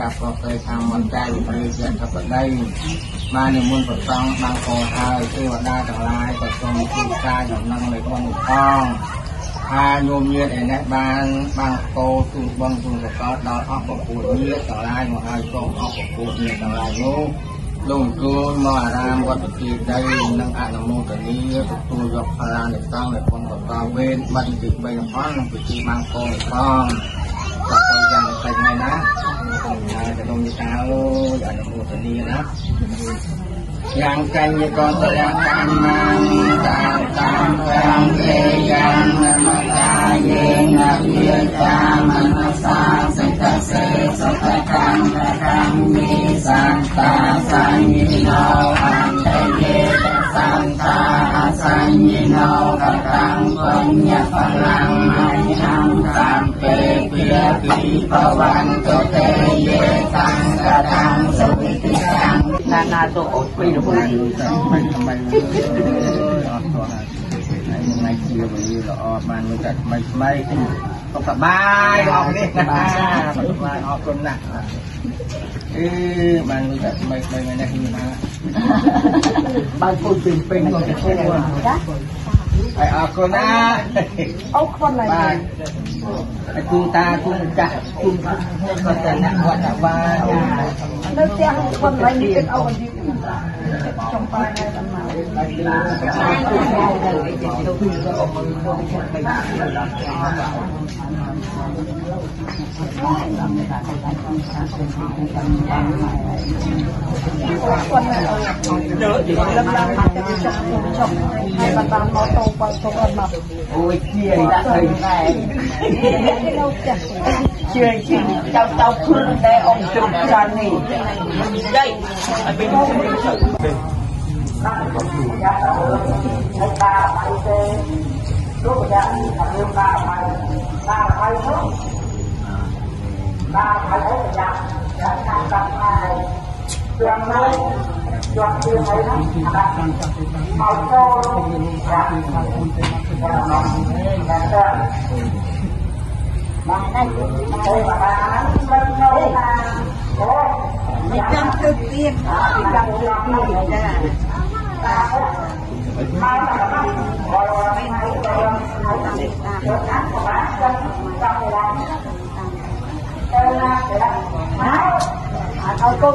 ចាប់ប្រកេខាងមន្តចាយវិទ្យាធិបតីបាននិមន្តប្រសង់បានកោហើយទេវតាទាំងឡាយក៏សូមទូលការដំណឹងនៃបុណ្យផងថាញោមញាតឯនេះបានបានកោទូលបងទូលកកដល់អស់ប្រពូតញាតទាំងឡាយមកហើយសូមអស់ប្រពូតញាតទាំងឡាយនោះលោកគូលមកអារាមវត្តទីដីនិងអនុមោទនីទទួលយកផលានិសង្ឃនៃបុណ្យកកវេនបាត់ទី3ផងនិងពិធីបានកោផងក៏ទៅ យ៉ាងតែថ្ងៃណាហើយទៅលោកតាអើយអនុមោទនីណាយ៉ាងកញ្ញកតយ៉ាងកម្មមានតាមតាមតាមទេយ៉ាងនមតាយេនវិយាមនសាសិតសេសតកម្មកម្មមីសន្តាសញ្ញិណោអន្តយេសន្តាសញ្ញិណោកកម្មបញ្ញបលាំងអញ្ញំតាមពេ ពិយពីបវន្តតេយេសង្កតំសុវិតិកម្ម ណាណាទៅអត់ពីរហូត មិនថ្មីអត់ទាន់ហើយថ្ងៃជាវេលាល្អបានមួយតែថ្មីថ្មីសុខសប្បាយអរនេះណាបាទអរគុណណាស់អឺបានមួយតែថ្មីថ្មីថ្ងៃនេះណា បើគូពេញពេញក៏ទៅគូ ហើយអរគុណណា អូខ្វន់ឡើយ បាទហើយគូតាគូចាស់គូក៏តែអ្នកវ chúng ta cũng đã chung và tệ nạn hoạt động và nơi tiếng quân lấy những cái ông gì. Trong tay này nhớ thì lâm lâm mà cái chồng chồng hai bàn bàn mô tô qua tô qua mập. Ôi kia đã thấy. Vâng chưa chỉ cháu cháu phương để ông chụp cho này đây ở bên Trăm thực tiên, trăm thực tiên ra. À, thôi con